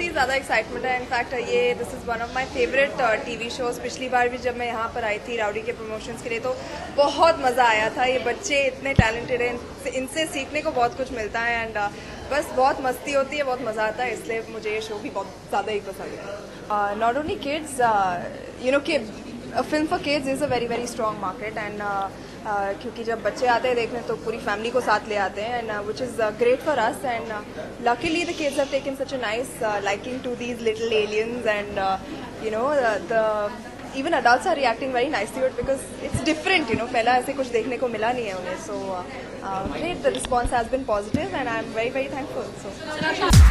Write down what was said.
ही ज़्यादा एक्साइटमेंट है। इनफैक्ट ये this is one of my favourite TV shows पिछली बार भी जब मैं यहाँ पर आई थी राउडी के प्रमोशंस के लिए तो बहुत मज़ा आया था। ये बच्चे इतने टैलेंटेड हैं इनसे, इनसे सीखने को बहुत कुछ मिलता है एंड uh, बस बहुत मस्ती होती है बहुत मज़ा आता है इसलिए मुझे ये शो भी बहुत ज़्यादा ही पसंद है। Not only kids you know कि film for kids is a very very strong market and क्योंकि जब बच्चे आते हैं देखने तो पूरी फैमिली को साथ ले आते हैं and which is great for us and luckily the kids have taken such a nice liking to these little aliens and you know the even adults are reacting very to it because it's different, you know. पहला ऐसे कुछ देखने को मिला नहीं है उन्हें. So uh, the response has been positive and I am very very thankful. So.